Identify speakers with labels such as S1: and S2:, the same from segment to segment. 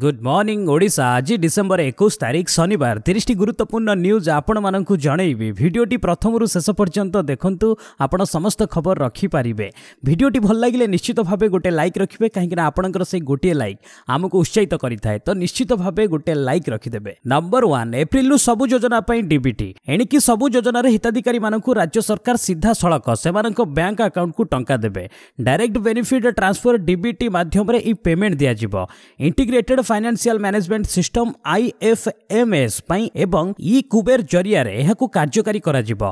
S1: Good morning Odisha আজ December একুশ তারিখ শনিবার তিরিশটি গুরুত্বপূর্ণ নিউজ আপনার জনাইবি ভিডিওটি প্রথম শেষ পর্যন্ত দেখুন আপনার সমস্ত খবর রখিপারে ভিডিওটি ভাল লাগলে নিশ্চিত ভাবে গোটে লাইক রাখবে কিনা আপনার সেই গোটিয়ে লাইক আমি উৎসাহিত করে থাকে তো নিশ্চিত ভাবে গোটে লাইক রখিদেবে নম্বর ওয়ান এপ্রিলু সবু যোজনা ডিবিটি এণিকি সবু যোজনার হিতাধিকারী মানুষ রাজ্য সরকার সিধা সড়ক সে ব্যাঙ্ক আকাউন্টকু টঙ্কা দেবে ডাইরেক্ট বেনিফিট ট্রান্সফর ডিবিটি মাধ্যমে এই পেমেন্ট দিয়া integrated financial management system IFMS ପାଇଁ ଏବଂ ଇ କୁବେର ଜରିଆରେ ଏହାକୁ କାର୍ଯ୍ୟକାରୀ କରାଯିବ।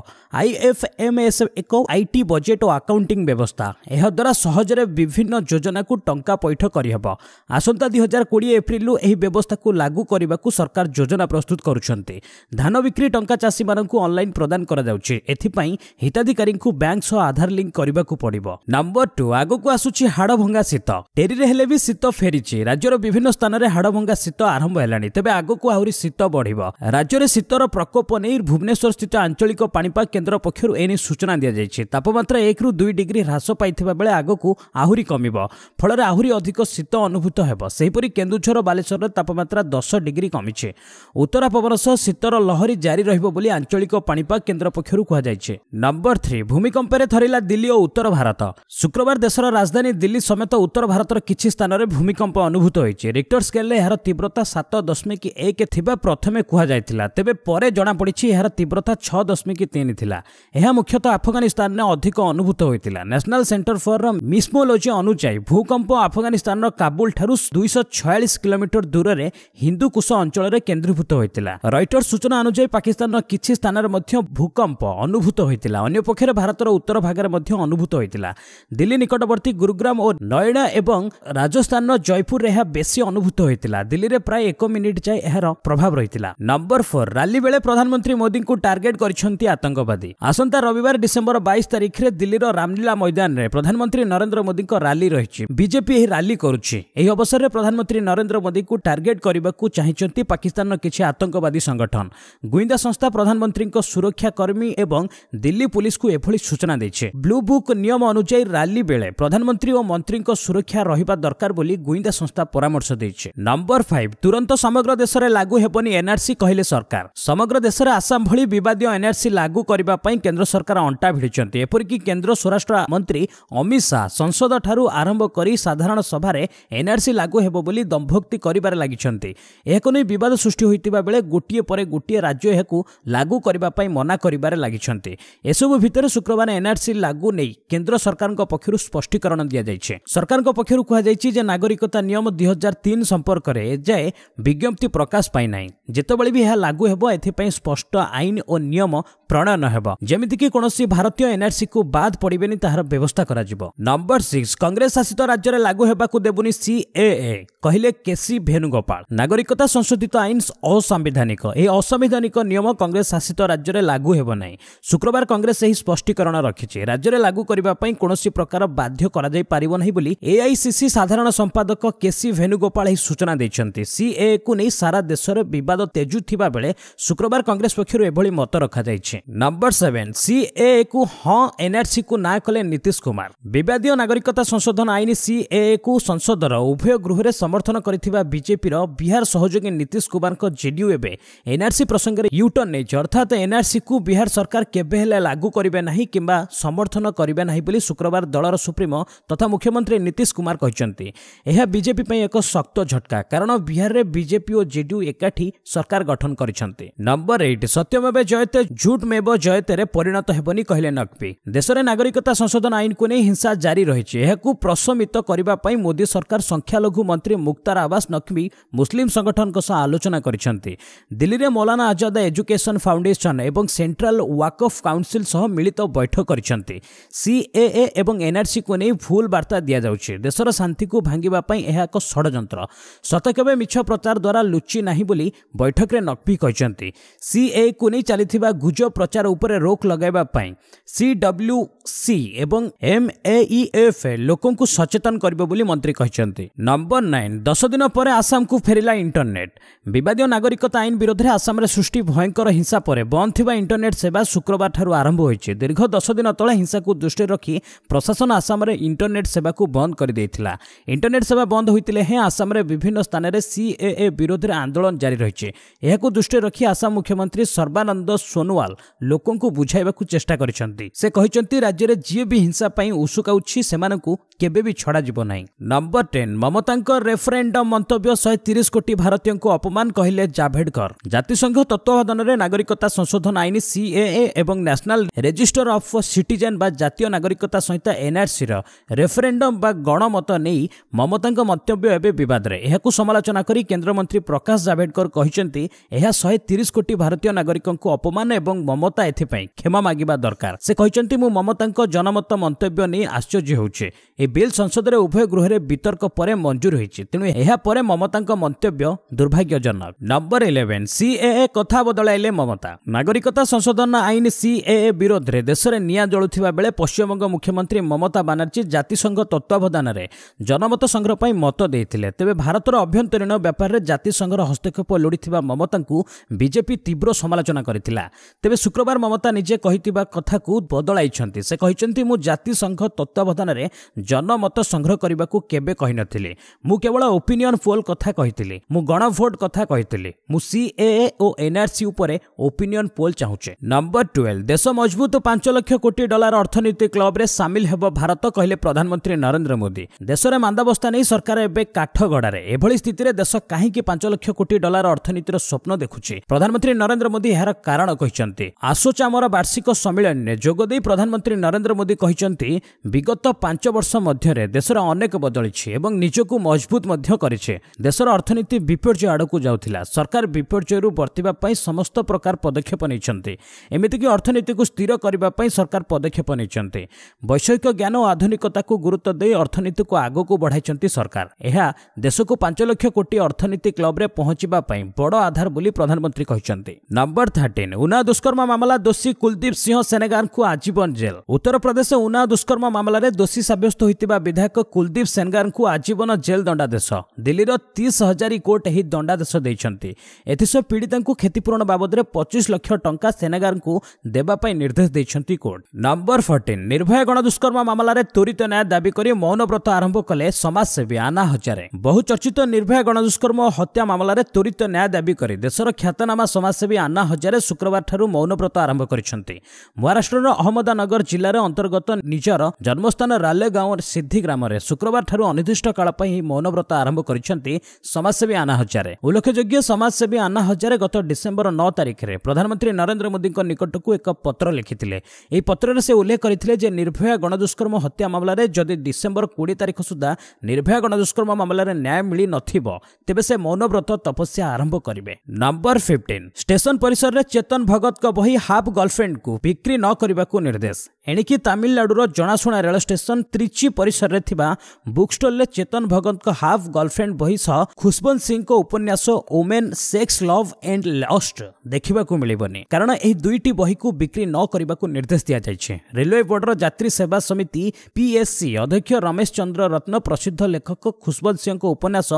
S1: ଆଇଏଫ୍ଏମ୍ଏସ୍ ଏକ ଆଇଟି ବଜେଟ୍ ଓ ଆକାଉଣ୍ଟିଂ ବ୍ୟବସ୍ଥା। ଏହାଦ୍ୱାରା ସହଜରେ ବିଭିନ୍ନ ଯୋଜନାକୁ ଟଙ୍କା ପଇଠ କରିହେବ। ଆସନ୍ତା ଦୁଇ ହଜାର କୋଡ଼ିଏ ଏପ୍ରିଲରୁ ଏହି ବ୍ୟବସ୍ଥାକୁ ଲାଗୁ କରିବାକୁ ସରକାର ଯୋଜନା ପ୍ରସ୍ତୁତ କରୁଛନ୍ତି। ଧାନ ବିକ୍ରି ଟଙ୍କା ଚାଷୀମାନଙ୍କୁ ଅନଲାଇନ୍ ପ୍ରଦାନ କରାଯାଉଛି। ଏଥିପାଇଁ ହିତାଧିକାରୀଙ୍କୁ ବ୍ୟାଙ୍କ ସହ ଆଧାର ଲିଙ୍କ କରିବାକୁ ପଡ଼ିବ। ନମ୍ବର ଟୁ ଆଗକୁ ଆସୁଛି ହାଡ଼ଭଙ୍ଗା ଶୀତ। ଡେରିରେ ହେଲେ ବି ଶୀତ ଫେରିଛି। ରାଜ୍ୟର ବିଭିନ୍ନ ସ୍ଥାନରେ ହାଡ଼ଭଙ୍ଗା ଶୀତ ଆରମ୍ଭ ହେଲାଣି। ତେବେ ଆଗକୁ ଆହୁରି ଶୀତ ବଢ଼ିବ। ରାଜ୍ୟରେ ଶୀତର ପ୍ରକୋପ ନେଇ ଭୁବନେଶ୍ୱର ସ୍ଥିତ ଆଞ୍ଚଳିକ ପାଣିପାଗ କେନ୍ଦ୍ର ପକ୍ଷରୁ ଏନେଇ ସୂଚନା ଦିଆଯାଇଛି। ତାପମାତ୍ରା ଏକରୁ ଦୁଇ ଡିଗ୍ରୀ ହ୍ରାସ ପାଇଥିବା ବେଳେ ଆଗକୁ ଆହୁରି କମିବ। ଫଳରେ ଆହୁରି ଅଧିକ ଶୀତ ଅନୁଭୂତ ହେବ। ସେହିପରି କେନ୍ଦୁଝର ବାଲେଶ୍ୱରରେ ତାପମାତ୍ରା ଦଶ ଡିଗ୍ରୀ କମିଛି। ଉତ୍ତରା ପବନ ସହ ଶୀତର ଲହରୀ ଜାରି ରହିବ ବୋଲି ଆଞ୍ଚଳିକ ପାଣିପାଗ କେନ୍ଦ୍ର ପକ୍ଷରୁ କୁହାଯାଇଛି। ନମ୍ବର ଥ୍ରୀ ଭୂମିକମ୍ପରେ ଥରିଲା ଦିଲ୍ଲୀ ଓ ଉତ୍ତର ଭାରତ। ଶୁକ୍ରବାର ଦେଶର ରାଜଧାନୀ ଦିଲ୍ଲୀ ସମେତ ଉତ୍ତର ଭାରତର କିଛି ସ୍ଥାନରେ ଭୂମିକମ୍ପ ଅନୁଭୂତ ହୋଇଛି। ରିକ୍ଟର ସ୍କେଲରେ ଏହାର ତୀବ୍ରତା ସାତ ଦଶମିକ ଏକ ଥିବା ପ୍ରଥମେ କୁହାଯାଇଥିଲା। ତେବେ ପରେ ଜଣାପଡ଼ିଛି ଏହାର ତୀବ୍ରତା ଛଅ ଦଶମିକ ତିନି ଥିଲା। ଏହା ମୁଖ୍ୟତଃ ଆଫଗାନିସ୍ତାନରେ ଅଧିକ ଅନୁଭୂତ ହୋଇଥିଲା। ନ୍ୟାସନାଲ ସେଣ୍ଟର ଫର ମିସ୍ମୋଲୋଜି ଅନୁଯାୟୀ ଭୂକମ୍ପ ଆଫଗାନିସ୍ତାନର କାବୁଲ ଠାରୁ ଦୁଇଶହ ଛୟାଳିଶ କିଲୋମିଟର ଦୂରରେ ହିନ୍ଦୁକୁଶ ଅଞ୍ଚଳରେ କେନ୍ଦ୍ରୀଭୂତ ହୋଇଥିଲା। ରଇଟର୍ସ ସୂଚନା ଅନୁଯାୟୀ ପାକିସ୍ତାନର କିଛି ସ୍ଥାନରେ ମଧ୍ୟ ଭୂକମ୍ପ ଅନୁଭୂତ ହୋଇଥିଲା। ଅନ୍ୟପକ୍ଷରେ ଭାରତର ଉତ୍ତର ଭାଗରେ ମଧ୍ୟ ଅନୁଭୂତ ହୋଇଥିଲା। ଦିଲ୍ଲୀ ନିକଟବର୍ତ୍ତୀ ଗୁରୁଗ୍ରାମ ଓ ନୟଡା ଏବଂ ରାଜସ୍ଥାନର ଜୟପୁରରେ ଏହା ବେଶୀ ଅନୁଭୂତ ହୋଇଥିଲା। ଦିଲ୍ଲୀରେ ପ୍ରାୟ ଏକ ମିନିଟ୍ ଯାଏ ଏହାର ପ୍ରଭାବ ରହିଥିଲା। ନମ୍ବର ଫୋର୍ ରାଲି ବେଳେ ପ୍ରଧାନମନ୍ତ୍ରୀ ମୋଦିଙ୍କୁ ଟାର୍ଗେଟ କରିଛନ୍ତି ଆତଙ୍କବାଦୀ। ଆସନ୍ତା ରବିବାର ଡିସେମ୍ବର ବାଇଶ ତାରିଖରେ ଦିଲ୍ଲୀର ରାମଲୀଳା ମଇଦାନରେ ପ୍ରଧାନମନ୍ତ୍ରୀ ନରେନ୍ଦ୍ର ମୋଦିଙ୍କ ରାଲି ରହିଛି। ବିଜେପି ଏହି ରାଲି କରୁଛି। ଏହି ଅବସରରେ ପ୍ରଧାନମନ୍ତ୍ରୀ ନରେନ୍ଦ୍ର ମୋଦିଙ୍କୁ ଟାର୍ଗେଟ କରିବାକୁ ଚାହିଁଛନ୍ତି ପାକିସ୍ତାନର କିଛି ଆତଙ୍କବାଦୀ ସଂଗଠନ। ଗୁଇନ୍ଦା ସଂସ୍ଥା ପ୍ରଧାନମନ୍ତ୍ରୀଙ୍କ ସୁରକ୍ଷା କର୍ମୀ ଏବଂ ଦିଲ୍ଲୀ ପୁଲିସକୁ ଏଭଳି ସୂଚନା ଦେଇଛି। ବ୍ଲୁ ବୁକ୍ ନିୟମ ଅନୁଯାୟୀ ରାଲି ବେଳେ ପ୍ରଧାନମନ୍ତ୍ରୀ ଓ ମନ୍ତ୍ରୀଙ୍କ ସୁରକ୍ଷା ରହିବା ଦରକାର ବୋଲି ଗୁଇନ୍ଦା ସଂସ୍ଥା ପରାମର୍ଶ ଦେଇଛି। ନମ୍ବର ଫାଇଭ ତୁରନ୍ତ ସମଗ୍ର ଦେଶରେ ଲାଗୁ ହେବନି ଏନ୍ଆରସି କହିଲେ ସରକାର। ସମଗ୍ର ଦେଶରେ ଆସାମ ଭଳି ବିବାଦୀୟ ଏନ୍ଆରସି ଲାଗୁ କରିବା ପାଇଁ କେନ୍ଦ୍ର ସରକାର ଅଣ୍ଟା ଭିଡ଼ିଛନ୍ତି। ଏପରିକି କେନ୍ଦ୍ର ସ୍ୱରାଷ୍ଟ୍ର ମନ୍ତ୍ରୀ ଅମିତ ଶାହା ସଂସଦଠାରୁ ଆରମ୍ଭ କରି ସାଧାରଣ ସଭାରେ ଏନ୍ଆରସି ଲାଗୁ ହେବ ବୋଲି ଦମ୍ଭୋକ୍ତି କରିବାରେ ଲାଗିଛନ୍ତି। ଏହାକୁ ନେଇ ବିବାଦ ସୃଷ୍ଟି ହୋଇଥିବା ବେଳେ ଗୋଟିଏ ପରେ ଗୋଟିଏ ରାଜ୍ୟ ଏହାକୁ ଲାଗୁ କରିବା ପାଇଁ ମନା କରିବାରେ ଲାଗିଛନ୍ତି। ଏସବୁ ଭିତରେ ଶୁକ୍ରବାର ଏନ୍ଆରସି ଲାଗୁ ନେଇ କେନ୍ଦ୍ର ସରକାରଙ୍କ ପକ୍ଷରୁ ସ୍ପଷ୍ଟୀକରଣ ଦିଆଯାଇଛି। ସରକାରଙ୍କ ପକ୍ଷରୁ କୁହାଯାଇଛି ଯେ ନାଗରିକତା ନିୟମ ଦୁଇ ହଜାର ତିନି ସମ୍ପର୍କରେ ଏଯାଏ ବିଜ୍ଞପ୍ତି ପ୍ରକାଶ ପାଇନାହିଁ। ଯେତେବେଳେ ବି ଏହା ଲାଗୁ ହେବ ଏଥିପାଇଁ ସ୍ପଷ୍ଟ ଆଇନ ଓ ନିୟମ ପ୍ରଣୟନ ହେବ। ଯେମିତିକି କୌଣସି ଭାରତୀୟ ଏନ୍ଆରସିକୁ ବାଦ୍ ପଡ଼ିବେନି ତାହାର ବ୍ୟବସ୍ଥା କରାଯିବ। ନମ୍ବର ସିକ୍ସ କଂଗ୍ରେସ ଶାସିତ ରାଜ୍ୟରେ ଲାଗୁ ହେବାକୁ ଦେବୁନି ସିଏଏ କହିଲେ କେସି ଭେନୁଗୋପାଳ ନାଗରିକତା ସଂଶୋଧିତ ଆଇନ ଅସାମ୍ବିଧାନିକ। ଏହି ଅସାମ୍ବିଧାନିକ ନିୟମ କଂଗ୍ରେସ ଶାସିତ ରାଜ୍ୟରେ ଲାଗୁ ହେବ ନାହିଁ। ଶୁକ୍ରବାର କଂଗ୍ରେସ ଏହି ସ୍ପଷ୍ଟୀକରଣ ରଖିଛି। ରାଜ୍ୟରେ ଲାଗୁ କରିବା ପାଇଁ କୌଣସି ପ୍ରକାର ବାଧ୍ୟ କରାଯାଇ ପାରିବ ନାହିଁ ବୋଲି ଏଆଇସିସି ସାଧାରଣ ସମ୍ପାଦକ କେସି ଭେନୁଗୋପାଳ ଏହି ସୂଚନା ଦେଇଛନ୍ତି। ସିଏକୁ ନେଇ ସାରା ଦେଶରେ ବିବାଦ ତେଜୁଥିବା ବେଳେ ଶୁକ୍ରବାର କଂଗ୍ରେସ ପକ୍ଷରୁ ଏଭଳି ମତ ରଖାଯାଇଛି। ନମ୍ବର ସେଭେନ ସିଏକୁ ହଁ ଏନ୍ଆରସିକୁ ନାଁ କଲେ ନୀତିଶ କୁମାର। ବିବାଦୀୟ ନାଗରିକତା ସଂଶୋଧନ ଆଇନ ସିଏକୁ ସଂସଦର ଉଭୟ ଗୃହରେ ସମର୍ଥନ କରିଥିବା ବିଜେପିର ବିହାର ସହଯୋଗୀ ନୀତିଶ କୁମାରଙ୍କ ଜେଡିୟୁ ଏବେ। ଏନ୍ଆରସି ପ୍ରସଙ୍ଗରେ ୟୁଟର୍ନ ନେଇଛି। ଅର୍ଥାତ୍ ଏନ୍ଆରସିକୁ ବିହାର ସରକାର କେବେ ହେଲେ ଲାଗୁ କରିବେ ନାହିଁ କିମ୍ବା ସମର୍ଥନ କରିବେ ନାହିଁ ବୋଲି ଶୁକ୍ରବାର ଦଳର ସୁପ୍ରିମୋ ତଥା ମୁଖ୍ୟମନ୍ତ୍ରୀ ନୀତିଶ କୁମାର କହିଛନ୍ତି। ଏହା ବିଜେପି ପାଇଁ ଏକ ଶକ୍ତ ଝଟକା। କାରଣ ବିହାରରେ ବିଜେପି ଓ ଜେଡିୟୁ ଏକାଠି ସରକାର ଗଠନ କରିଛନ୍ତି। ନମ୍ବର ଏଇଟ୍ ସତ୍ୟମେବ ଜୟତେ ଝୁଟ ମେବ ଜୟତେରେ ପରିଣତ ହେବନି କହିଲେ ନକ୍ବି ଦେଶରେ ନାଗରିକତା ସଂଶୋଧନ ଆଇନକୁ ନେଇ ହିଂସା ଜାରି ରହିଛି। ଏହାକୁ ପ୍ରଶମିତ କରିବା ପାଇଁ ମୋଦି ସରକାର ସଂଖ୍ୟାଲଘୁ ମନ୍ତ୍ରୀ ମୁକ୍ତାର ଆବାସ ନକ୍ବି ମୁସଲିମ ସଂଗଠନଙ୍କ ସହ ଆଲୋଚନା କରିଛନ୍ତି। ଦିଲ୍ଲୀରେ ମୌଲାନା ଆଜାଦ ଏଜୁକେସନ ଫାଉଣ୍ଡେସନ ଏବଂ ସେଣ୍ଟ୍ରାଲ ୱାକଫ କାଉନସିଲ ସହ ମିଳିତ ବୈଠକ କରିଛନ୍ତି। ସିଏଏ ଏବଂ ଏନ୍ଆରସିକୁ ନେଇ ଭୁଲ ବାର୍ତ୍ତା ଦିଆଯାଉଛି। ଦେଶର ଶାନ୍ତିକୁ ଭାଙ୍ଗିବା ପାଇଁ ଏହା ଏକ ଷଡ଼ଯନ୍ତ୍ର। ସତ କେବେ ମିଛ ପ୍ରଚାର ଦ୍ୱାରା ଲୁଚି ନାହିଁ ବୋଲି ବୈଠକରେ ନକ୍ଭି କହିଛନ୍ତି। ସିଏକୁ ନେଇ ଚାଲିଥିବା ଗୁଜବ ପ୍ରଚାର ଉପରେ ରୋକ ଲଗାଇବା ପାଇଁ ସି ଡବ୍ଲ୍ୟୁ ସି ଏବଂ ଏମ୍ଏଇଏଫ୍ ଲୋକଙ୍କୁ ସଚେତନ କରିବ ବୋଲି ମନ୍ତ୍ରୀ କହିଛନ୍ତି। ନମ୍ବର ନାଇନ୍ ଦଶ ଦିନ ପରେ ଆସାମକୁ ଫେରିଲା ଇଣ୍ଟରନେଟ୍। ବିବାଦୀୟ ନାଗରିକତା ଆଇନ ବିରୋଧରେ ଆସାମରେ ସୃଷ୍ଟି ଭୟଙ୍କର ହିଂସା ପରେ ବନ୍ଦ ଥିବା ଇଣ୍ଟରନେଟ୍ ସେବା ଶୁକ୍ରବାରଠାରୁ ଆରମ୍ଭ ହୋଇଛି। ଦୀର୍ଘ ଦଶ ଦିନ ତଳେ ହିଂସାକୁ ଦୃଷ୍ଟିରେ ରଖି ପ୍ରଶାସନ ଆସାମରେ ଇଣ୍ଟରନେଟ୍ ସେବାକୁ ବନ୍ଦ କରିଦେଇଥିଲା। ଇଣ୍ଟରନେଟ୍ ସେବା ବନ୍ଦ ହୋଇଥିଲେ ହେଁ ଆସାମରେ ବିଭିନ୍ନ ସ୍ଥାନରେ ସିଏଏ ବିରୋଧରେ ଆନ୍ଦୋଳନ ଜାରି ରହିଛି। ଏହାକୁ ଦୃଷ୍ଟିରେ ରଖି ଆସାମ ମୁଖ୍ୟମନ୍ତ୍ରୀ ସର୍ବାନନ୍ଦ ସୋନୋୱାଲ ଲୋକଙ୍କୁ ବୁଝାଇବାକୁ ଚେଷ୍ଟା କରିଛନ୍ତି। ସେ କହିଛନ୍ତି ରାଜ୍ୟରେ ଯିଏ ବି ହିଂସା ପାଇଁ ଉସୁକାଉଛି ସେମାନଙ୍କୁ କେବେ ବି ଛଡ଼ାଯିବ ନାହିଁ। ନମ୍ବର ଟେନ୍ ମମତାଙ୍କ ରେଫରେଣ୍ଡମ ମନ୍ତବ୍ୟ ଶହେ ତିରିଶ କୋଟି ଭାରତୀୟଙ୍କୁ ଅପମାନ କହିଲେ ଜାଭେଡକର। ଜାତିସଂଘ ତତ୍ତ୍ୱାବଧାନରେ ନାଗରିକତା ସଂଶୋଧନ ଆଇନ ସିଏଏ ଏବଂ ନ୍ୟାସନାଲ ରେଜିଷ୍ଟର ଅଫ୍ ସିଟିଜେନ୍ ବା ଜାତୀୟ ନାଗରିକତା ସଂହିତା ଏନ୍ଆର୍ସିର ରେଫରେଣ୍ଡମ ବା ଗଣମତ ନେଇ ମମତାଙ୍କ ମନ୍ତବ୍ୟ ଏବେ ବିବାଦରେ। ଏହାକୁ ସମାଲୋଚନା କରି କେନ୍ଦ୍ରମନ୍ତ୍ରୀ ପ୍ରକାଶ ଜାଭେଡକର କହିଛନ୍ତି ଏହା ଶହେ ତିରିଶ କୋଟି ଭାରତୀୟ ନାଗରିକଙ୍କୁ ଅପମାନ ଏବଂ ମମତା ଏଥିପାଇଁ କ୍ଷମା ମାଗିବା ଦରକାର। ସେ କହିଛନ୍ତି ମୁଁ ମମତାଙ୍କ ଜନମତ ମନ୍ତବ୍ୟ ନେଇ ଆଶ୍ଚର୍ଯ୍ୟ ହେଉଛି। ଏହି ବିଲ୍ ସଂସଦରେ ଉଭୟ ଗୃହରେ ବିତର୍କ ପରେ ମଞ୍ଜୁର ହୋଇଛି। ତେଣୁ ଏହା ପରେ ମମତାଙ୍କ ମନ୍ତବ୍ୟ ଦୁର୍ଭାଗ୍ୟଜନକ। ନମ୍ବର ଇଲେଭେନ୍ ସିଏଏ କଥା ବଦଳାଇଲେ ମମତା। ନାଗରିକତା ସଂଶୋଧନ ଆଇନ ସିଏଏ ବିରୋଧରେ ଦେଶରେ ନିଆଁ ଜଳୁଥିବା ବେଳେ ପଶ୍ଚିମବଙ୍ଗ ମୁଖ୍ୟମନ୍ତ୍ରୀ ମମତା ବାନାର୍ଜୀ ଜାତିସଂଘ ତତ୍ତ୍ୱାବଧାନରେ ଜନମତ ସଂଗ୍ରହ ପାଇଁ ମତ ଦେଇଥିଲେ। ତେବେ ଭାରତର ଅଭ୍ୟନ୍ତରୀଣ ବ୍ୟାପାରରେ ଜାତିସଂଘର ହସ୍ତକ୍ଷେପ ଲୋଡ଼ିଥିବା ମମତାଙ୍କୁ ବିଜେପି ତୀବ୍ର ସମାଲୋଚନା କରିଥିଲା। ତେବେ ଶୁକ୍ରବାର ମମତା ନିଜେ କହିଥିବା କଥାକୁ ବଦଳାଇଛନ୍ତି। ସେ କହିଛନ୍ତି ମୁଁ ଜାତିସଂଘ ତତ୍ତ୍ୱାବଧାନରେ ଜନମତ ସଂଗ୍ରହ କରିବାକୁ କେବେ କହିନଥିଲି। ମୁଁ କେବଳ ଓପିନିଅନ ପୋଲ୍ କଥା କହିଥିଲି। ମୁଁ ଗଣଭୋଟ କଥା କହିଥିଲି। ମୁଁ ସିଏଏ ଓ ଏନ୍ଆର୍ସି ଉପରେ ଓପିନିଅନ ପୋଲ୍ ଚାହୁଁଛି। ନମ୍ବର ଟୁଏଲ୍ଭ ଦେଶ ମଜବୁତ ପାଞ୍ଚ ଲକ୍ଷ କୋଟି ଡଲାର ଅର୍ଥନୀତି କ୍ଲବରେ ସାମିଲ ହେବ ଭାରତ କହିଲେ ପ୍ରଧାନମନ୍ତ୍ରୀ ନରେନ୍ଦ୍ର ମୋଦି। ଦେଶରେ ମାନ୍ଦାବସ୍ଥା ନେଇ ସରକାର ଏବେ କାଠଗଡ଼ାରେ। ଏଭଳି ସ୍ଥିତିରେ ଦେଶ କାହିଁକି ପାଞ୍ଚ ଲକ୍ଷ କୋଟି ଡଲାର ଅର୍ଥନୀତିର ସ୍ୱପ୍ନ ଦେଖୁଛି? ପ୍ରଧାନମନ୍ତ୍ରୀ ନରେନ୍ଦ୍ର ମୋଦି ଏହାର କାରଣ କହିଛନ୍ତି। ଆସୋଚାମର ବାର୍ଷିକ ସମ୍ମିଳନୀରେ ଯୋଗଦେଇ ପ୍ରଧାନମନ୍ତ୍ରୀ ନରେନ୍ଦ୍ର ମୋଦି କହିଛନ୍ତି ବିଗତ ପାଞ୍ଚ ବର୍ଷ ମଧ୍ୟରେ ଦେଶର ଅନେକ ବଦଳିଛି ଏବଂ ନିଜକୁ ମଜବୁତ ମଧ୍ୟ କରିଛି। ଦେଶର ଅର୍ଥନୀତି ବିପର୍ଯ୍ୟୟ ଆଡ଼କୁ ଯାଉଥିଲା। ସରକାର ବିପର୍ଯ୍ୟୟରୁ ବର୍ତ୍ତିବା ପାଇଁ ସମସ୍ତ ପ୍ରକାର ପଦକ୍ଷେପ ନେଇଛନ୍ତି। ଏମିତିକି ଅର୍ଥନୀତିକୁ ସ୍ଥିର କରିବା ପାଇଁ ସରକାର ପଦକ୍ଷେପ ନେଇଛନ୍ତି। ବୈଷୟିକ ଜ୍ଞାନ ଓ ଆଧୁନିକତାକୁ ଗୁରୁତ୍ୱ ଦେଇ ଅର୍ଥନୀତିକୁ ଆଗକୁ ବଢ଼ାଇଛନ୍ତି ସରକାର। ଏହା ଦେଶକୁ ପାଞ୍ଚ ଲକ୍ଷ କୋଟି ଅର୍ଥନୀତି କ୍ଲବରେ ପହଞ୍ଚିବା ପାଇଁ ବଡ଼ ଆଧାର ବୋଲି ପ୍ରଧାନମନ୍ତ୍ରୀ କହିଛନ୍ତି। ନମ୍ବର ଥାର୍ଟିନ୍ ଉନା ଦୁଷ୍କର୍ମ दुष्कर्म मामला दोषी कुलदीप सिंह सेनेगान को आजीवन जेल उत्तर प्रदेश उन्नाव दुष्कर्म मामल में दोषी सब्यस्त होता विधायक कुलदीप सेनेगान को आजीवन जेल दंडादेश दिल्लीर तीस हज़ार कोर्ट यह दंडादेश देते पीड़िता क्षतिपूरण बाबद में लक्ष टा सेनेगान को देवाई निर्देश देते कोर्ट नंबर फोर्टीन निर्भय गणदुष्कर्म मामल त्वरित न्याय दावी कर मौनव्रत आरंभ कले समाजसेवी आना हजारे बहुचर्चित निर्भय गणदुष्कर्म हत्या मामल में त्वरित न्याय दावी कर देशर ख्यातनामा समाजसेवी आना हजारे शुक्रवार मौन ମୌନବ୍ରତ ଆରମ୍ଭ କରିଛନ୍ତି। ମହାରାଷ୍ଟ୍ରର ଅହମ୍ମଦାନଗର ଜିଲ୍ଲାର ଅନ୍ତର୍ଗତ ନିଜର ଜନ୍ମସ୍ଥାନ ରାଲେଗାଁଓ ସିଦ୍ଧି ଗ୍ରାମରେ ଶୁକ୍ରବାରଠାରୁ ଅନିର୍ଦ୍ଦିଷ୍ଟ କାଳ ପାଇଁ ଏହି ମୌନବ୍ରତ ଆରମ୍ଭ କରିଛନ୍ତି ସମାଜସେବୀ ଆନା ହଜାରେ। ଉଲ୍ଲେଖଯୋଗ୍ୟ ସମାଜସେବୀ ଆନା ହଜାରେ ଗତ ଡିସେମ୍ବର ନଅ ତାରିଖରେ ପ୍ରଧାନମନ୍ତ୍ରୀ ନରେନ୍ଦ୍ର ମୋଦିଙ୍କ ନିକଟକୁ ଏକ ପତ୍ର ଲେଖିଥିଲେ। ଏହି ପତ୍ରରେ ସେ ଉଲ୍ଲେଖ କରିଥିଲେ ଯେ ନିର୍ଭୟା ଗଣଦୁଷ୍କର୍ମ ହତ୍ୟା ମାମଲାରେ ଯଦି ଡିସେମ୍ବର କୋଡ଼ିଏ ତାରିଖ ସୁଦ୍ଧା ନିର୍ଭୟା ଗଣଦୁଷ୍କର୍ମ ମାମଲାରେ ନ୍ୟାୟ ମିଳିନଥିବ ତେବେ ସେ ମୌନବ୍ରତ ତପସ୍ୟା ଆରମ୍ଭ କରିବେ। Number fifteen. ଷ୍ଟେସନ ପରିସରରେ ଚେତନ ଭଗତଙ୍କ ବହି ହାଫ୍ ଗର୍ଲଫ୍ରେଣ୍ଡକୁ ବିକ୍ରି ନ କରିବାକୁ ନିର୍ଦ୍ଦେଶ ଏଣିକି ତାମିଲନାଡୁର ଜଣାଶୁଣା ରେଳ ଷ୍ଟେସନ ତ୍ରିଚି ପରିସରରେ ଥିବା ବୁକ୍ ଷ୍ଟଲରେ ଚେତନ ଭଗତଙ୍କ ହାଫ୍ ଗର୍ଲଫ୍ରେଣ୍ଡ ବହି ସହ ଖୁସବନ୍ତ ସିଂଙ୍କ ଉପନ୍ୟାସ women sex love and lust ଦେଖିବାକୁ ମିଳିବନି କାରଣ ଏହି ଦୁଇଟି ବହିକୁ ବିକ୍ରି ନ କରିବାକୁ ନିର୍ଦ୍ଦେଶ ଦିଆଯାଇଛି ରେଲୱେ ବୋର୍ଡର ଯାତ୍ରୀ ସେବା ସମିତି ପିଏସ୍ସି ଅଧ୍ୟକ୍ଷ ରମେଶ ଚନ୍ଦ୍ର ରତ୍ନ ପ୍ରସିଦ୍ଧ ଲେଖକ ଖୁସବନ୍ତ ସିଂଙ୍କ ଉପନ୍ୟାସ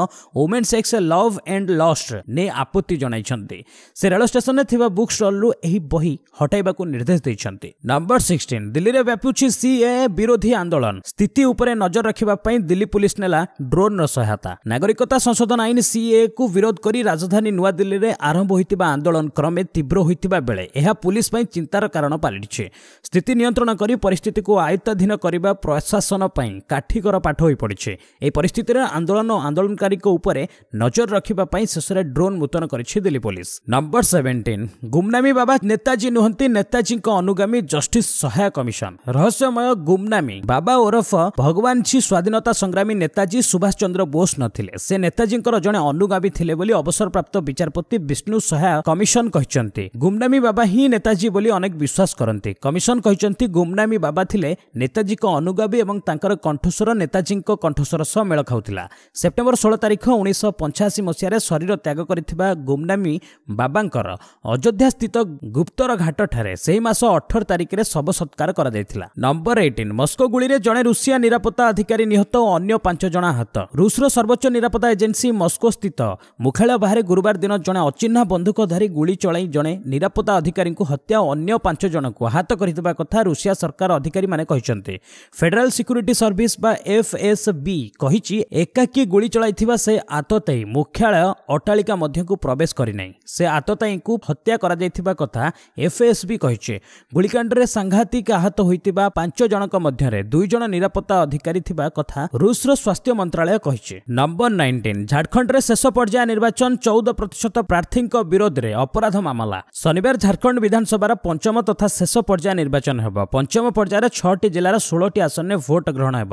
S1: women sex love and lust ନେଇ ଆପତ୍ତି ଜଣାଇଛନ୍ତି ସେ ରେଳ ଷ୍ଟେସନରେ ଥିବା ବୁକ୍ ଷ୍ଟଲରୁ ଏହି ବହି ହଟାଇବାକୁ ନିର୍ଦ୍ଦେଶ ଦେଇଛନ୍ତି ନମ୍ବର ସିକ୍ସଟିନ୍ ଦିଲ୍ଲୀରେ ବ୍ୟାପୁଛି ସିଏ ବିରୋଧୀ ଆନ୍ଦୋଳନ ସ୍ଥିତି ଉପରେ ନଜର ରଖିବା ପାଇଁ ଦିଲ୍ଲୀ ପୁଲିସ ନେଲା ଡ୍ରୋନ୍ର ସହାୟତା। ନାଗରିକତା ସଂଶୋଧନ ଆଇନ ସିଏକୁ ବିରୋଧ କରି ରାଜଧାନୀ ନୂଆଦିଲ୍ଲୀରେ ଆରମ୍ଭ ହୋଇଥିବା ଆନ୍ଦୋଳନ କ୍ରମେ ତୀବ୍ର ହୋଇଥିବା ବେଳେ ଏହା ପୁଲିସ ପାଇଁ ଚିନ୍ତାର କାରଣ ପାଲଟିଛି। ସ୍ଥିତି ନିୟନ୍ତ୍ରଣ କରି ପରିସ୍ଥିତିକୁ ଆୟତ୍ତାଧୀନ କରିବା ପ୍ରଶାସନ ପାଇଁ କାଠିକର ପାଠ ହୋଇପଡ଼ିଛି। ଏହି ପରିସ୍ଥିତିରେ ଆନ୍ଦୋଳନ ଓ ଆନ୍ଦୋଳନକାରୀଙ୍କ ଉପରେ ନଜର ରଖିବା ପାଇଁ ଶେଷରେ ଡ୍ରୋନ୍ ମୁତୟନ କରିଛି Delhi police. Number seventeen Gumnami Baba Netaji ନୁହନ୍ତି ନେତାଜୀଙ୍କ ଅନୁଗାମୀ ଜଷ୍ଟିସ ସହାୟ କମିଶନ। ରହସ୍ୟମୟ ଗୁମନାମୀ ବାବା ଓରଫ ଭଗବାନଜୀ ସ୍ୱାଧୀନତା ସଂଗ୍ରାମୀ ନେତାଜୀ ସୁଭାଷ ଚନ୍ଦ୍ର ବୋଷ ନଥିଲେ। ସେ ନେତାଜୀଙ୍କର ଜଣେ ଅନୁଗାମୀ ଥିଲେ ବୋଲି ଅବସରପ୍ରାପ୍ତ ବିଚାରପତି ବିଷ୍ଣୁ ସହାୟ କମିଶନ କହିଛନ୍ତି। ଗୁମନାମୀ ବାବା ହିଁ ନେତାଜୀ ବୋଲି ଅନେକ ବିଶ୍ୱାସ କରନ୍ତି। କମିଶନ କହିଛନ୍ତି ଗୁମନାମୀ ବାବା ଥିଲେ ନେତାଜୀଙ୍କ ଅନୁଗାମୀ ଏବଂ ତାଙ୍କର କଣ୍ଠସ୍ୱର ନେତାଜୀଙ୍କ କଣ୍ଠସ୍ୱର ସହ ମେଳ ଖାଉଥିଲା। ସେପ୍ଟେମ୍ବର ଷୋହଳ ତାରିଖ ଉଣେଇଶହ ପଞ୍ଚାଅଶୀ ମସିହାରେ ଶରୀର ତ୍ୟାଗ କରିଥିବା ଗୁମନାମୀ ବାବାଙ୍କର ଅଯୋଧ୍ୟା ସ୍ଥିତ ଗୁପ୍ତର ଘାଟଠାରେ ସେହି ମାସ ଅଠର ତାରିଖରେ ଶବ ସତ୍କାର କରାଯାଇଥିଲା। ନମ୍ବର ଏଇଟିନ୍ ମସ୍କୋ ଗୁଳିରେ ଜଣେ ରୁଷିଆ ନିରାପତ୍ତା ଅଧିକାରୀ ନିହତ ଓ ଅନ୍ୟ ପାଞ୍ଚ ଜଣ ଆହତ। ରୁଷର ସର୍ବୋଚ୍ଚ ନିରାପତ୍ତା ଏଜେନ୍ସି ମସ୍କୋ ସ୍ଥିତ ମୁଖ୍ୟାଳୟ ବାହାରେ ଗୁରୁବାର ଦିନ ଜଣେ ଅଚିହ୍ନା ବନ୍ଧୁକଧାରୀ ଗୁଳି ଚଳାଇ ଜଣେ ନିରାପତ୍ତା ଅଧିକାରୀଙ୍କୁ ହତ୍ୟା ଓ ଅନ୍ୟ ପାଞ୍ଚ ଜଣଙ୍କୁ ଆହତ କରିଥିବା କଥା ରୁଷିଆ ସରକାର ଅଧିକାରୀମାନେ କହିଛନ୍ତି। ଫେଡେରାଲ ସିକ୍ୟୁରିଟି ସର୍ଭିସ ବା ଏଫ୍ଏସ୍ବି କହିଛି ଏକାକୀ ଗୁଳି ଚଳାଇଥିବା ସେ ଆତତାୟୀ ମୁଖ୍ୟାଳୟ ଅଟ୍ଟାଳିକା ମଧ୍ୟକୁ ପ୍ରବେଶ କରିନାହିଁ। ସେ ଆତତାୟୀଙ୍କୁ ହତ୍ୟା କରାଯାଇଥିବା କଥା ଏଫ୍ଏସ୍ବି କହିଛି ଗୁଳିକାଣ୍ଡରେ ସାଂଘାତିକ ଆହତ ହୋଇଥିବା ପାଞ୍ଚ ଜଣଙ୍କ ମଧ୍ୟରେ ଦୁଇ ଜଣ ନିରାପତ୍ତା ଅଧିକାରୀ ଥିବା କଥା ରୁଷର ସ୍ୱାସ୍ଥ୍ୟ ମନ୍ତ୍ରାଳୟ କହିଛି। ନମ୍ବର ନାଇଣ୍ଟିନ୍ ଝାଡ଼ଖଣ୍ଡରେ ଶେଷ ପର୍ଯ୍ୟାୟ ନିର୍ବାଚନ ଚଉଦ ପ୍ରତିଶତ ପ୍ରାର୍ଥୀଙ୍କ ବିରୋଧରେ ଅପରାଧ ମାମଲା। ଶନିବାର ଝାଡ଼ଖଣ୍ଡ ବିଧାନସଭାର ପଞ୍ଚମ ତଥା ଶେଷ ପର୍ଯ୍ୟାୟ ନିର୍ବାଚନ ହେବ। ପଞ୍ଚମ ପର୍ଯ୍ୟାୟରେ ଛଅଟି ଜିଲ୍ଲାର ଷୋହଳଟି ଆସନରେ ଭୋଟ ଗ୍ରହଣ ହେବ।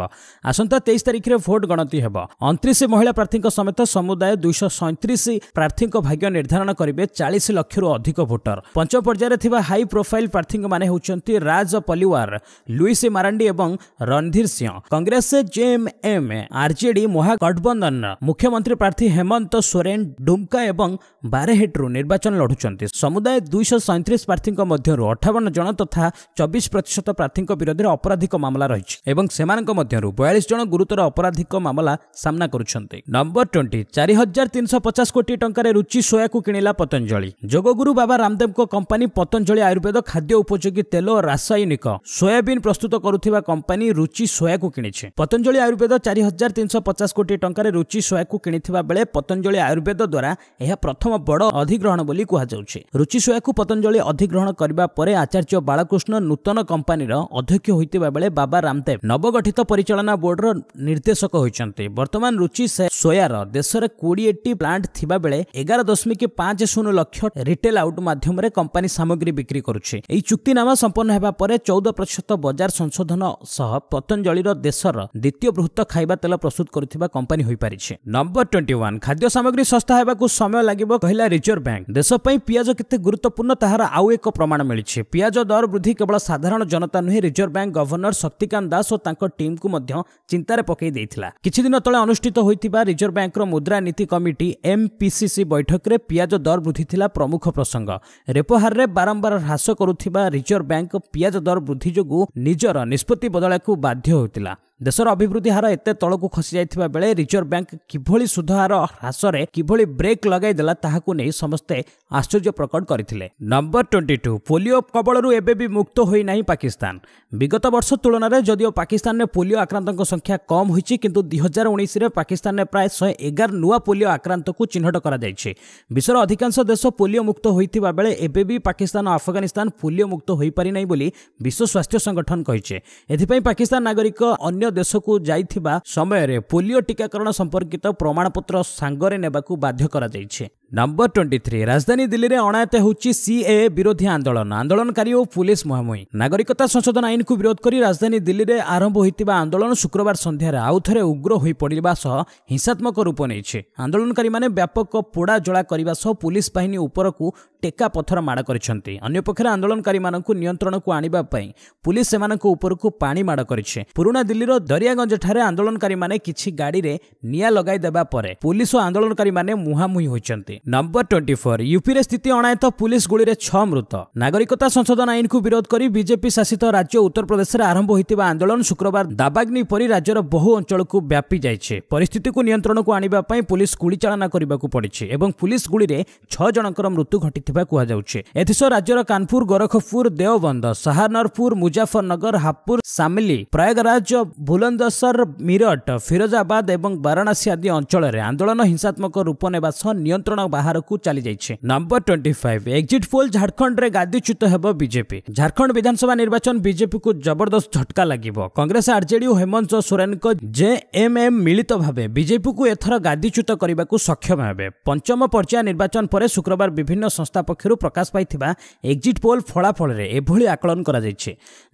S1: ଆସନ୍ତା ତେଇଶ ତାରିଖରେ ଭୋଟ ଗଣତି ହେବ। ଅଣତିରିଶ ମହିଳା ପ୍ରାର୍ଥୀଙ୍କ ସମେତ ସମୁଦାୟ ଦୁଇଶହ ସଇଁତିରିଶ ପ୍ରାର୍ଥୀଙ୍କ ଭାଗ୍ୟ ନିର୍ଦ୍ଧାରଣ କରିବେ ଚାଳିଶ ଲକ୍ଷରୁ ଅଧିକ ଭୋଟର। ପଞ୍ଚମ ପର୍ଯ୍ୟାୟରେ ଥିବା ହାଇ ପ୍ରୋଫାଇଲ ପ୍ରାର୍ଥୀମାନେ ହେଉଛନ୍ତି ରାଜ ପଲିୱାର ଲୁଇସ୍ ମାରାଣ୍ଡି ଏବଂ ରଣଧୀର ସିଂହ। କଂଗ୍ରେସ ଜେଏମ୍ଏମ୍ ଆର୍ଜେଡି ମହାଗଠବନ୍ଧନ ମୁଖ୍ୟମନ୍ତ୍ରୀ ପ୍ରାର୍ଥୀ ହେମନ୍ତ ସୋରେନ ଡୁମ୍କା ଏବଂ ବାରେହେଟ୍ରୁ ନିର୍ବାଚନ ଲଢୁଛନ୍ତି। ସମୁଦାୟ ଦୁଇଶହ ସଇଁତିରିଶ ପ୍ରାର୍ଥୀଙ୍କ ମଧ୍ୟରୁ ଅଠାବନ ଜଣ ତଥା ଚବିଶ ପ୍ରତିଶତ ପ୍ରାର୍ଥୀଙ୍କ ବିରୋଧରେ ଅପରାଧିକ ମାମଲା ରହିଛି ଏବଂ ସେମାନଙ୍କ ମଧ୍ୟରୁ ବୟାଳିଶ ଜଣ ଗୁରୁତର ଅପରାଧିକ ମାମଲା ସାମ୍ନା କରୁଛନ୍ତି। ନମ୍ବର ଟ୍ୱେଣ୍ଟି ଚାରି ହଜାର ତିନିଶହ ପଚାଶ କୋଟି ଟଙ୍କାରେ ରୁଚି ସୋୟାକୁ କିଣିଲା ପତଞ୍ଜଳି। ଯୋଗଗୁରୁ ବାବା ରାମଦେବଙ୍କ କମ୍ପାନୀ ପତଞ୍ଜଳି ଆୟୁର୍ବେଦ ଖାଦ୍ୟ ଉପଯୋଗୀ ତେଲ ଓ ରାସାୟନିକ ସୋୟାବିନ୍ ପ୍ରସ୍ତୁତ କରୁଥିବା କମ୍ପାନୀ ରୁଚି ସୋୟାକୁ କିଣିଛି। ପତଞ୍ଜଳି ଆୟୁର୍ବେଦ ଚାରି ହଜାର ତିନିଶହ ପଚାଶ କୋଟି ଟଙ୍କାରେ ରୁଚି ସୋୟାକୁ କିଣିଥିବା ବେଳେ ପତଞ୍ଜଳି ଆୟୁର୍ବେଦ ଦ୍ୱାରା ଏହା ପ୍ରଥମ ବଡ଼ ଅଧିଗ୍ରହଣ ବୋଲି କୁହାଯାଉଛି। ରୁଚି ସୋୟାକୁ ପତଞ୍ଜଳି ଅଧିଗ୍ରହଣ କରିବା ପରେ ଆଚାର୍ଯ୍ୟ ବାଳକୃଷ୍ଣ ନୂତନ କମ୍ପାନୀର ଅଧ୍ୟକ୍ଷ ହୋଇଥିବା ବେଳେ ବାବା ରାମଦେବ ନବଗଠିତ ପରିଚାଳନା ବୋର୍ଡର ନିର୍ଦ୍ଦେଶକ ହୋଇଛନ୍ତି। ବର୍ତ୍ତମାନ ରୁଚି ସୋୟାର ଦେଶରେ କୋଡ଼ିଏଟି ପ୍ଲାଣ୍ଟ ଥିବା ବେଳେ ଏଗାର ଦଶମିକ ପାଞ୍ଚ ଶୂନ ଲକ୍ଷ ରିଟେଲ ଆଉଟ୍ ମାଧ୍ୟମରେ କମ୍ପାନୀ ସାମଗ୍ରୀ ବିକ୍ରି କରୁଛି। ଏହି ଚୁକ୍ତିନାମା ସମ୍ପନ୍ନ ହେବା ପରେ ଚଉଦ ପ୍ରତିଶତ ବଜାର ସଂଶୋଧନ ସହ ପତଞ୍ଜଳିର ଦେଶର ଦ୍ୱିତୀୟ ବୃହତ୍ତ ଖାଇବା ତେଲ ପ୍ରସ୍ତୁତ କରୁଥିବା କମ୍ପାନୀ ହୋଇପାରିଛି। ନମ୍ବର ଟ୍ୱେଣ୍ଟି ଖାଦ୍ୟ ସାମଗ୍ରୀ ଶସ୍ତା ହେବାକୁ ସମୟ ଲାଗିବ କହିଲା ରିଜର୍ଭ ବ୍ୟାଙ୍କ ଦେଶ ପାଇଁ ପିଆଜ କେତେ ଗୁରୁତ୍ୱପୂର୍ଣ୍ଣ ତାହାର ଆଉ ଏକ ପ୍ରମାଣ ମିଳିଛି। ପିଆଜ ଦର ବୃଦ୍ଧି କେବଳ ସାଧାରଣ ଜନତା ନୁହେଁ reserve bank governor Shaktikanta Das ଓ ତାଙ୍କ ଟିମ୍କୁ ମଧ୍ୟ ଚିନ୍ତାରେ ପକାଇ ଦେଇଥିଲା। କିଛି ଦିନ ତଳେ ଅନୁଷ୍ଠିତ ହୋଇଥିବା ରିଜର୍ଭ ବ୍ୟାଙ୍କର ମୁଦ୍ରାନୀତି କମିଟି ଏମ୍ପିସିସି ବୈଠକରେ ପିଆଜ ଦର ବୃଦ୍ଧି ଥିଲା ପ୍ରମୁଖ ପ୍ରସଙ୍ଗ। ରେପୋ ହାରରେ ବାରମ୍ବାର ହ୍ରାସ କରୁଥିବା ରିଜର୍ଭ ବ୍ୟାଙ୍କ ପିଆଜ ଦର ବୃଦ୍ଧି ଯୋଗୁଁ ନିଜର ନିଷ୍ପତ୍ତି ବଦଳାଇବାକୁ ବାଧ୍ୟ ହୋଇଥିଲା ଦେଶର ଅଭିବୃଦ୍ଧି ହାର ଏତେ ତଳକୁ ଖସି ଯାଇଥିବା ବେଳେ ରିଜର୍ଭ ବ୍ୟାଙ୍କ କିଭଳି ସୁଧ ହାର ହ୍ରାସରେ କିଭଳି ବ୍ରେକ୍ ଲଗାଇଦେଲା ତାହାକୁ ନେଇ ସମସ୍ତେ ଆଶ୍ଚର୍ଯ୍ୟ ପ୍ରକଟ କରିଥିଲେ ନମ୍ବର ଟ୍ୱେଣ୍ଟି ଟୁ ପୋଲିଓ କବଳରୁ ଏବେ ବି ମୁକ୍ତ ହୋଇନାହିଁ ପାକିସ୍ତାନ ବିଗତ ବର୍ଷ ତୁଳନାରେ ଯଦିଓ ପାକିସ୍ତାନରେ ପୋଲିଓ ଆକ୍ରାନ୍ତଙ୍କ ସଂଖ୍ୟା କମ୍ ହୋଇଛି କିନ୍ତୁ ଦୁଇ ହଜାର ଉଣେଇଶରେ ପାକିସ୍ତାନରେ ପ୍ରାୟ ଶହେ ଏଗାର ନୂଆ ପୋଲିଓ ଆକ୍ରାନ୍ତକୁ ଚିହ୍ନଟ କରାଯାଇଛି ବିଶ୍ୱର ଅଧିକାଂଶ ଦେଶ ପୋଲିଓ ମୁକ୍ତ ହୋଇଥିବା ବେଳେ ଏବେ ବି ପାକିସ୍ତାନ ଓ ଆଫଗାନିସ୍ତାନ ପୋଲିଓ ମୁକ୍ତ ହୋଇପାରିନାହିଁ ବୋଲି ବିଶ୍ୱ ସ୍ୱାସ୍ଥ୍ୟ ସଂଗଠନ କହିଛି ଏଥିପାଇଁ ପାକିସ୍ତାନ ନାଗରିକ ଅନ୍ୟ ଦେଶକୁ ଯାଇଥିବା ସମୟରେ ପୋଲିଓ ଟିକାକରଣ ସମ୍ପର୍କିତ ପ୍ରମାଣପତ୍ର ସାଙ୍ଗରେ ନେବାକୁ ବାଧ୍ୟ କରାଯାଇଛି। ନମ୍ବର ଟ୍ୱେଣ୍ଟି ଥ୍ରୀ ରାଜଧାନୀ ଦିଲ୍ଲୀରେ ଅଣାୟତ୍ତ ହେଉଛି ସିଏ ବିରୋଧୀ ଆନ୍ଦୋଳନ ଆନ୍ଦୋଳନକାରୀ ଓ ପୁଲିସ ମୁହାଁମୁହିଁ ନାଗରିକତା ସଂଶୋଧନ ଆଇନକୁ ବିରୋଧ କରି ରାଜଧାନୀ ଦିଲ୍ଲୀରେ ଆରମ୍ଭ ହୋଇଥିବା ଆନ୍ଦୋଳନ ଶୁକ୍ରବାର ସନ୍ଧ୍ୟାରେ ଆଉଥରେ ଉଗ୍ର ହୋଇପଡ଼ିବା ସହ ହିଂସାତ୍ମକ ରୂପ ନେଇଛି ଆନ୍ଦୋଳନକାରୀମାନେ ବ୍ୟାପକ ପୋଡ଼ାଜଳା କରିବା ସହ ପୁଲିସ ବାହିନୀ ଉପରକୁ ଟେକା ପଥର ମାଡ଼ କରିଛନ୍ତି। ଅନ୍ୟପକ୍ଷରେ ଆନ୍ଦୋଳନକାରୀମାନଙ୍କୁ ନିୟନ୍ତ୍ରଣକୁ ଆଣିବା ପାଇଁ ପୁଲିସ ସେମାନଙ୍କ ଉପରକୁ ପାଣି ମାଡ଼ କରିଛି। ପୁରୁଣା ଦିଲ୍ଲୀର ଦରିଆଗଞ୍ଜଠାରେ ଆନ୍ଦୋଳନକାରୀମାନେ କିଛି ଗାଡ଼ିରେ ନିଆଁ ଲଗାଇ ଦେବା ପରେ ପୁଲିସ ଓ ଆନ୍ଦୋଳନକାରୀମାନେ ମୁହାଁମୁହିଁ ହୋଇଛନ୍ତି। ନମ୍ବର ଟ୍ୱେଣ୍ଟି ଫୋର୍ ୟୁପିରେ ସ୍ଥିତି ଅଣାୟତ ପୁଲିସ ଗୁଳିରେ ଛଅ ମୃତ। ନାଗରିକତା ସଂଶୋଧନ ଆଇନକୁ ବିରୋଧ କରି ବିଜେପି ଶାସିତ ରାଜ୍ୟ ଉତ୍ତରପ୍ରଦେଶରେ ଆରମ୍ଭ ହୋଇଥିବା ଆନ୍ଦୋଳନ ଶୁକ୍ରବାର ଦାବାଗ୍ନି ପରି ରାଜ୍ୟର ବହୁ ଅଞ୍ଚଳକୁ ବ୍ୟାପି ଯାଇଛି। ପରିସ୍ଥିତିକୁ ନିୟନ୍ତ୍ରଣକୁ ଆଣିବା ପାଇଁ ପୁଲିସ ଗୁଳିଚାଳନା କରିବାକୁ ପଡ଼ିଛି ଏବଂ ପୁଲିସ ଗୁଳିରେ ଛଅ ଜଣଙ୍କର ମୃତ୍ୟୁ ଘଟିଥିବା କୁହାଯାଉଛି। ଏଥିସହ ରାଜ୍ୟର କାନପୁର ଗୋରଖପୁର ଦେଓବନ୍ଦ ସାହାରନରପୁର ମୁଜାଫରନଗର ହାପୁର ସାମିଲି ପ୍ରୟାଗରାଜ ବୁଲନ୍ଦସର ମିରଟ ଫିରୋଜାବାଦ ଏବଂ ବାରାଣାସୀ ଆଦି ଅଞ୍ଚଳରେ ଆନ୍ଦୋଳନ ହିଂସାତ୍ମକ ରୂପ ନେବା ସହ ନିୟନ୍ତ୍ରଣ ବାହାରକୁ ଚାଲିଯାଇଛି। Number twenty five exit poll ଝାଡ଼ଖଣ୍ଡରେ ଗାଦିଚ୍ୟୁତ ହେବ ବିଜେପି ଝାଡ଼ଖଣ୍ଡ ବିଧାନସଭା ନିର୍ବାଚନ ବିଜେପିକୁ ଜବରଦସ୍ତ ଝଟକା ଲାଗିବ। କଂଗ୍ରେସ ଆର୍ଜେଡି ଓ ହେମନ୍ତ ସୋରେନଙ୍କ ଜେଏମ୍ଏମ୍ ମିଳିତ ଭାବେ ବିଜେପିକୁ ଏଥର ଗାଦିଚ୍ୟୁତ କରିବାକୁ ସକ୍ଷମ ହେବେ। ପଞ୍ଚମ ପର୍ଯ୍ୟାୟ ନିର୍ବାଚନ ପରେ ଶୁକ୍ରବାର ବିଭିନ୍ନ ସଂସ୍ଥା ପକ୍ଷରୁ ପ୍ରକାଶ ପାଇଥିବା ଏକ୍ଜିଟ୍ ପୋଲ୍ ଫଳାଫଳରେ ଏଭଳି ଆକଳନ କରାଯାଇଛି।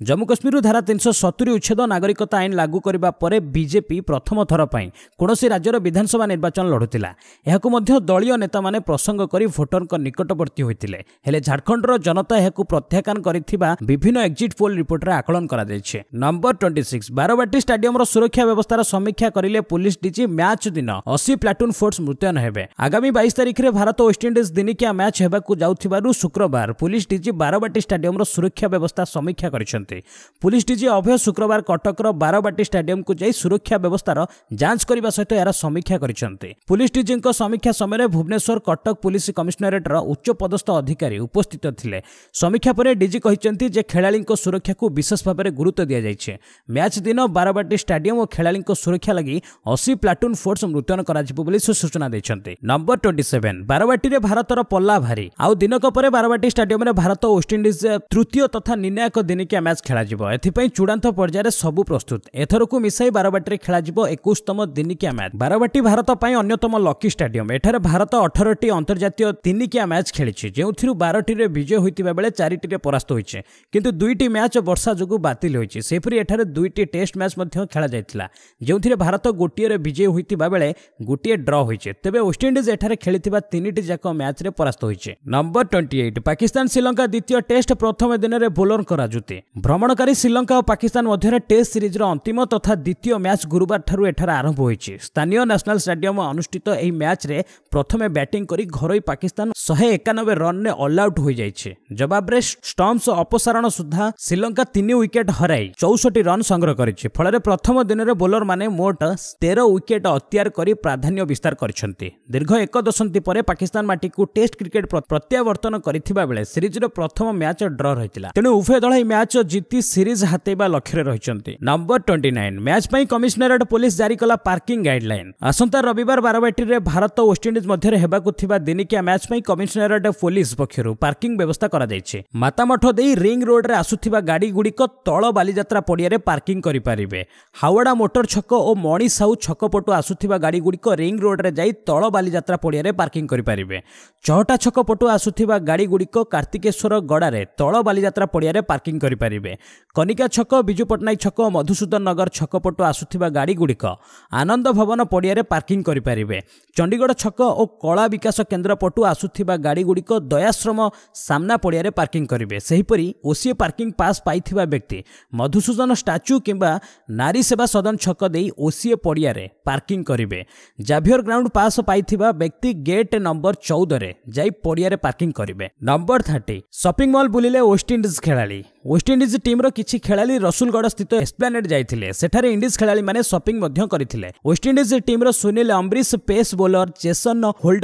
S1: ଜମ୍ମୁ କାଶ୍ମୀରରୁ ଧାରା ତିନିଶହ ସତୁରି ଉଚ୍ଛେଦ ନାଗରିକତା ଆଇନ ଲାଗୁ କରିବା ପରେ ବିଜେପି ପ୍ରଥମ ଥର ପାଇଁ କୌଣସି ରାଜ୍ୟର ବିଧାନସଭା ନିର୍ବାଚନ ଲଢ଼ୁଥିଲା। ଏହାକୁ ମଧ୍ୟ ଦଳୀୟ ନେତାମାନେ ପ୍ରସଙ୍ଗ କରି ଭୋଟରଙ୍କ ନିକଟବର୍ତ୍ତୀ ହୋଇଥିଲେ। ହେଲେ ଝାଡ଼ଖଣ୍ଡର ଜନତା ଏହାକୁ ପ୍ରତ୍ୟାଖ୍ୟାନ କରିଥିବା ବିଭିନ୍ନ ଏକ୍ଜିଟ୍ ପୋଲ୍ ରିପୋର୍ଟରେ ଆକଳନ କରାଯାଇଛି। ନମ୍ବର ଟ୍ୱେଣ୍ଟି ସିକ୍ସ ବାରବାଟୀ ଷ୍ଟାଡିୟମର ସୁରକ୍ଷା ବ୍ୟବସ୍ଥାର ସମୀକ୍ଷା କରିଲେ ପୁଲିସ ଡିଜି ମ୍ୟାଚ୍ ଦିନ। ଅଶୀ ପ୍ଲାଟୁନ୍ ଫୋର୍ସ ମୁତୟନ ହେବେ। ଆଗାମୀ ବାଇଶ ତାରିଖରେ ଭାରତ ୱେଷ୍ଟଇଣ୍ଡିଜ ଦିନିକିଆ ମ୍ୟାଚ୍ ହେବାକୁ ଯାଉଥିବାରୁ ଶୁକ୍ରବାର ପୁଲିସ ଡିଜି ବାରବାଟୀ ଷ୍ଟାଡିୟମର ସୁରକ୍ଷା ବ୍ୟବସ୍ଥା ସମୀକ୍ଷା କରିଛନ୍ତି। ପୁଲିସ ଡିଜି ଅଭୟ ଶୁକ୍ରବାର କଟକର ବାରବାଟୀ ଷ୍ଟାଡିୟମକୁ ଯାଇ ସୁରକ୍ଷା ବ୍ୟବସ୍ଥାର ଯାଞ୍ଚ କରିବା ସହିତ ଏହାର ସମୀକ୍ଷା କରିଛନ୍ତି। ପୁଲିସ ଡିଜିଙ୍କ ସମୀକ୍ଷା ସମୟରେ ଭୁବନେଶ୍ୱର କଟକ ପୁଲିସ କମିଶନରେଟ୍ର ଉଚ୍ଚ ପଦସ୍ଥ ଅଧିକାରୀ ଉପସ୍ଥିତ ଥିଲେ। ସମୀକ୍ଷା ପରେ ଡିଜି କହିଛନ୍ତି ଯେ ଖେଳାଳିଙ୍କ ସୁରକ୍ଷାକୁ ବିଶେଷ ଭାବରେ ଗୁରୁତ୍ୱ ଦିଆଯାଇଛି। ମ୍ୟାଚ୍ ଦିନ ବାରବାଟୀ ଷ୍ଟାଡିୟମ ଓ ଖେଳାଳିଙ୍କ ସୁରକ୍ଷା ଲାଗି ଅଶୀ ପ୍ଲାଟୁନ୍ ଫୋର୍ସ ମୁତୟନ କରାଯିବ ବୋଲି ସେ ସୂଚନା ଦେଇଛନ୍ତି। ନମ୍ବର ଟ୍ୱେଣ୍ଟି ସେଭେନ୍ ବାରବାଟୀରେ ଭାରତର ପଲ୍ଲା ଭାରି ଆଉ ଦିନକ ପରେ ବାରବାଟୀ ଷ୍ଟାଡିୟମରେ ଭାରତ ୱେଷ୍ଟଇଣ୍ଡିଜ ତୃତୀୟ ତଥା ନିର୍ଣ୍ଣାୟକ ଦିନିକିଆ ମ୍ୟାଚ୍ ଖେଳାଯିବ। ଏଥିପାଇଁ ଚୂଡ଼ାନ୍ତ ପର୍ଯ୍ୟାୟରେ ସବୁ ପ୍ରସ୍ତୁତ। ଏଥରକୁ ମିଶାଇ ବାରବାଟୀରେ ଖେଳାଯିବ ଏକୋଇଶତମ ଦିନିକିଆ ମ୍ୟାଚ୍। ବାରବାଟୀ ଭାରତ ପାଇଁ ଅନ୍ୟତମ ଲକି ଷ୍ଟାଡିୟମ। ଏଠାରେ ଭାରତ ଅଠରଟି ଅନ୍ତର୍ଜାତୀୟ ତିନିକିଆ ମ୍ୟାଚ୍ ଖେଳିଛି ଯେଉଁଥିରୁ ବାରଟିରେ ବିଜୟ ହୋଇଥିବା ବେଳେ ଚାରିଟିରେ ପରାସ୍ତ ହୋଇଛି। କିନ୍ତୁ ଦୁଇଟି ମ୍ୟାଚ୍ ବର୍ଷା ଯୋଗୁଁ ବାତିଲ ହୋଇଛି। ସେହିପରି ଏଠାରେ ଦୁଇଟି ଟେଷ୍ଟ ମ୍ୟାଚ୍ ମଧ୍ୟ ଖେଳାଯାଇଥିଲା ଯେଉଁଥିରେ ଭାରତ ଗୋଟିଏରେ ବିଜୟୀ ହୋଇଥିବା ବେଳେ ଗୋଟିଏ ଡ୍ର ହୋଇଛି। ତେବେ ୱେଷ୍ଟଇଣ୍ଡିଜ ଏଠାରେ ଖେଳିଥିବା ତିନିଟି ଯାକ ମ୍ୟାଚ୍ରେ ପରାସ୍ତ ହୋଇଛି। Number twenty eight Pakistan Sri Lanka ଦ୍ୱିତୀୟ ଟେଷ୍ଟ ପ୍ରଥମ ଦିନରେ ବୋଲରଙ୍କ ରାଜୁତି। ଭ୍ରମଣକାରୀ ଶ୍ରୀଲଙ୍କା ଓ ପାକିସ୍ତାନ ମଧ୍ୟରେ ଟେଷ୍ଟ ସିରିଜର ଅନ୍ତିମ ତଥା ଦ୍ୱିତୀୟ ମ୍ୟାଚ୍ ଗୁରୁବାରଠାରୁ ଏଠାରେ ଆରମ୍ଭ ହୋଇଛି। ସ୍ଥାନୀୟ ନ୍ୟାସନାଲ ଷ୍ଟାଡିୟମ ଅନୁଷ୍ଠିତ ଏହି ମ୍ୟାଚ୍ରେ ପ୍ରଥମେ ବ୍ୟାଟିଂ କରି ଘରୋଇ ପାକିସ୍ତାନ ଶହେ ଏକାନବେ ରନ୍ରେ ଅଲ୍ ଆଉଟ୍ ହୋଇଯାଇଛି। ଜବାବରେ ଷ୍ଟମ୍ପସ୍ ଅପସାରଣ ସୁଦ୍ଧା ଶ୍ରୀଲଙ୍କା ତିନି ୱିକେଟ୍ ହରାଇ ଚଉଷଠି ରନ୍ ସଂଗ୍ରହ କରିଛି। ଫଳରେ ପ୍ରଥମ ଦିନରେ ବୋଲରମାନେ ମୋଟ ତେର ୱିକେଟ୍ ଅକ୍ତିଆର କରି ପ୍ରାଧାନ୍ୟ ବିସ୍ତାର କରିଛନ୍ତି। ଦୀର୍ଘ ଏକ ଦଶନ୍ଧି ପରେ ପାକିସ୍ତାନ ମାଟିକୁ ଟେଷ୍ଟ କ୍ରିକେଟ୍ ପ୍ରତ୍ୟାବର୍ତ୍ତନ କରିଥିବା ବେଳେ ସିରିଜର ପ୍ରଥମ ମ୍ୟାଚ୍ ଡ୍ର ରହିଥିଲା। ତେଣୁ ଉଭୟ ଦଳ ଏହି ମ୍ୟାଚ୍ ଜିତି ସିରିଜ ହାତେଇବା ଲକ୍ଷ୍ୟରେ ରହିଛନ୍ତି। ନମ୍ବର ଟ୍ୱେଣ୍ଟି ନାଇନ୍ ମ୍ୟାଚ୍ ପାଇଁ କମିଶନରେଟ୍ ପୋଲିସ ଜାରି କଲା ପାର୍କିଂ ଗାଇଡ୍ଲାଇନ୍ ଆସନ୍ତା ରବିବାର ବାରବାଟୀରେ ଭାରତ ୱେଷ୍ଟଇଣ୍ଡିଜ ମଧ୍ୟରେ ହେବାକୁ ଥିବା ଦିନିକିଆ ମ୍ୟାଚ୍ ପାଇଁ କମିଶନରେଟ୍ ପୋଲିସ ପକ୍ଷରୁ ପାର୍କିଂ ବ୍ୟବସ୍ଥା କରାଯାଇଛି। ମାତାମଠ ଦେଇ ରିଙ୍ଗ ରୋଡ୍ରେ ଆସୁଥିବା ଗାଡ଼ିଗୁଡ଼ିକ ତଳ ବାଲିଯାତ୍ରା ପଡ଼ିଆରେ ପାର୍କିଂ କରିପାରିବେ। ହାୱଡ଼ା ମୋଟର ଛକ ଓ ମଣି ସାହୁ ଛକ ପଟୁ ଆସୁଥିବା ଗାଡ଼ିଗୁଡ଼ିକ ରିଙ୍ଗ ରୋଡ୍ରେ ଯାଇ ତଳ ବାଲିଯାତ୍ରା ପଡ଼ିଆରେ ପାର୍କିଂ କରିପାରିବେ। ଚହଟା ଛକ ପଟୁ ଆସୁଥିବା ଗାଡ଼ିଗୁଡ଼ିକ କାର୍ତ୍ତିକେଶ୍ୱର ଗଡ଼ାରେ ତଳ ବାଲିଯାତ୍ରା ପଡ଼ିଆରେ ପାର୍କିଂ କରିପାରିବେ। କନିକା ଛକ ବିଜୁ ପଟ୍ଟନାୟକ ଛକ ଓ ମଧୁସୂଦନ ନଗର ଛକ ପଟୁ ଆସୁଥିବା ଗାଡ଼ିଗୁଡ଼ିକ ଆନନ୍ଦ ଭବନ ପଡ଼ିଆରେ ପାର୍କିଂ କରିପାରିବେ। ଚଣ୍ଡିଗଡ଼ ଛକ ଓ କଳା ବିକାଶ କେନ୍ଦ୍ର ପଟୁ ଆସୁଥିବା ଗାଡ଼ିଗୁଡ଼ିକ ଦୟାଶ୍ରମ ସାମ୍ନା ପଡ଼ିଆରେ ପାର୍କିଂ କରିବେ। ସେହିପରି ଓସିଏ ପାର୍କିଂ ପାସ୍ ପାଇଥିବା ବ୍ୟକ୍ତି ମଧୁସୂଦନ ଷ୍ଟାଚ୍ୟୁ କିମ୍ବା ନାରୀ ସେବା ସଦନ ଛକ ଦେଇ ଓସିଏ ପଡ଼ିଆରେ ପାର୍କିଂ କରିବେ। ଜାଭିୟର ଗ୍ରାଉଣ୍ଡ ପାସ୍ ପାଇଥିବା ବ୍ୟକ୍ତି ଗେଟ୍ ନମ୍ବର ଚଉଦରେ ଯାଇ ପଡ଼ିଆରେ ପାର୍କିଂ କରିବେ। ନମ୍ବର ଥାର୍ଟି ସପିଂ ମଲ୍ ବୁଲିଲେ ୱେଷ୍ଟଇଣ୍ଡିଜ ଖେଳାଳି। ୱେଷ୍ଟଇଣ୍ଡିଜ ଟିମ୍ର କିଛି ଖେଳାଳି ରସୁଲଗଡ଼ ସ୍ଥିତ ଏସ୍ପ୍ଲାନେଡ୍ ଯାଇଥିଲେ। ସେଠାରେ ଇଣ୍ଡିଜ ଖେଳାଳିମାନେ ସପିଂ ମଧ୍ୟ କରିଥିଲେ। ୱେଷ୍ଟଇଣ୍ଡିଜ ଟିମ୍ର Sunil Ambris pace bowler Jason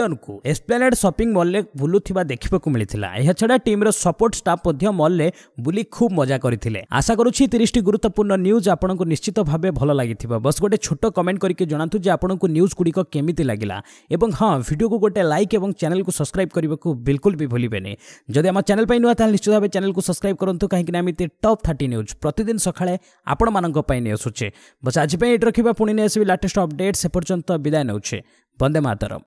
S1: ହୋଲ୍ଡନଙ୍କୁ Esplanade shopping ମଲ୍ରେ ବୁଲୁଥିବା ଦେଖିବାକୁ ମିଳିଥିଲା। ଏହାଛଡ଼ା ଟିମ୍ର ସପୋର୍ଟ ଷ୍ଟାଫ୍ ମଧ୍ୟ ମଲ୍ରେ ବୁଲି ଖୁବ୍ ମଜା କରିଥିଲେ। ଆଶା କରୁଛି ତିରିଶଟି ଗୁରୁତ୍ୱପୂର୍ଣ୍ଣ ନ୍ୟୁଜ୍ ଆପଣଙ୍କୁ ନିଶ୍ଚିତ ଭାବେ ଭଲ ଲାଗିଥିବ। ବସ୍ ଗୋଟେ ଛୋଟ କମେଣ୍ଟ କରିକି ଜଣାନ୍ତୁ ଯେ ଆପଣଙ୍କୁ ନ୍ୟୁଜ୍ ଗୁଡ଼ିକ କେମିତି ଲାଗିଲା। ଏବଂ ହଁ ଭିଡ଼ିଓକୁ ଗୋଟେ ଲାଇକ୍ ଏବଂ ଚ୍ୟାନେଲକୁ ସବସ୍କ୍ରାଇବ୍ କରିବାକୁ ବିଲକୁଲ ବି ଭୁଲିବେନି। ଯଦି ଆମ ଚ୍ୟାନେଲ ପାଇଁ ନୂଆ ତାହେଲେ ନିଶ୍ଚିତ ଭାବେ ଚ୍ୟାନେଲକୁ ସବସ୍କ୍ରାଇବ୍ କରନ୍ତୁ କାହିଁକିନା ଏମିତି ଟପ୍ ଥାର୍ଟି ନ୍ୟୁଜ୍ ପ୍ରତିଦିନ ସକାଳେ ଆପଣମାନଙ୍କ ପାଇଁ ନେଇ ଆସୁଛେ। ବସ୍ ଆଜି ପାଇଁ ଏଇଠି ରଖିବା। ପୁଣି ନେଇ ଆସିବି ଲାଟେଷ୍ଟ ଅପଡେଟ୍ ସେ ପର୍ଯ୍ୟନ୍ତ ବିଦାୟ ନେଉଛି। ବନ୍ଦେ ମାତରମ୍।